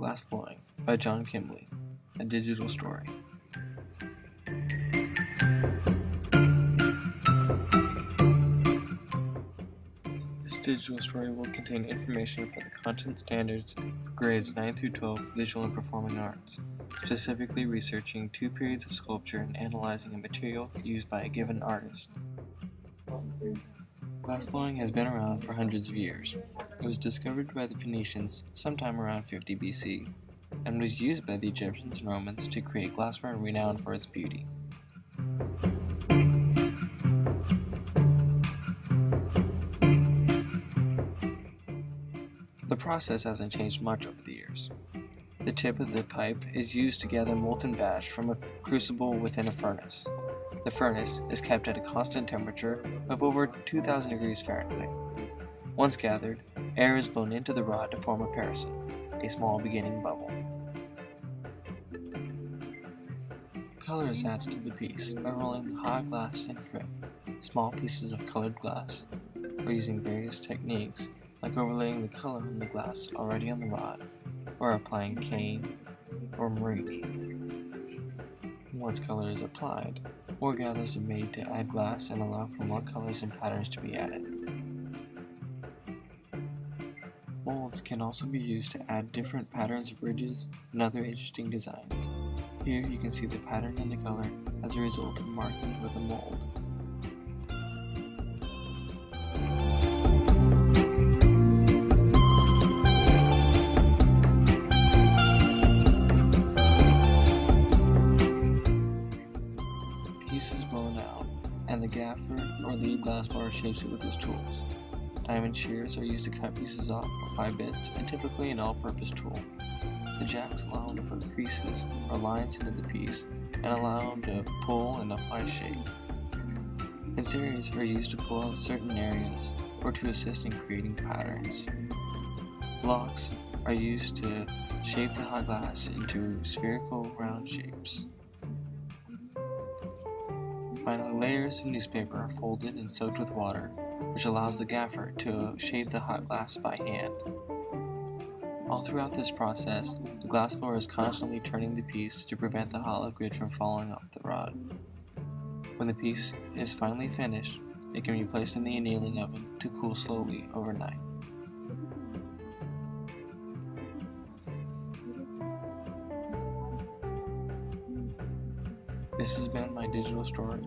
Glass Blowing by John Kimbley, a digital story. This digital story will contain information for the content standards for grades 9 through 12 visual and performing arts, specifically researching two periods of sculpture and analyzing a material used by a given artist. Glassblowing has been around for hundreds of years. It was discovered by the Phoenicians sometime around 50 BC and was used by the Egyptians and Romans to create glassware renowned for its beauty. The process hasn't changed much over the years. The tip of the pipe is used to gather molten ash from a crucible within a furnace. The furnace is kept at a constant temperature of over 2000 degrees Fahrenheit. Once gathered, air is blown into the rod to form a parison, a small beginning bubble. Color is added to the piece by rolling the hot glass and frit, small pieces of colored glass, or using various techniques like overlaying the color on the glass already on the rod, or applying cane or murrine. Once color is applied, more gathers are made to add glass and allow for more colors and patterns to be added. Molds can also be used to add different patterns of ridges and other interesting designs. Here you can see the pattern and the color as a result of marking with a mold. piece is blown out, and the gaffer or lead glass blower shapes it with his tools. Diamond shears are used to cut pieces off or apply bits, and typically an all-purpose tool. The jacks allow him to put creases or lines into the piece and allow them to pull and apply shape. Pincers are used to pull out certain areas or to assist in creating patterns. Blocks are used to shape the hot glass into spherical round shapes. Finally, layers of newspaper are folded and soaked with water, which allows the gaffer to shape the hot glass by hand. All throughout this process, the glassblower is constantly turning the piece to prevent the hot liquid from falling off the rod. When the piece is finally finished, it can be placed in the annealing oven to cool slowly overnight. This has been my digital story.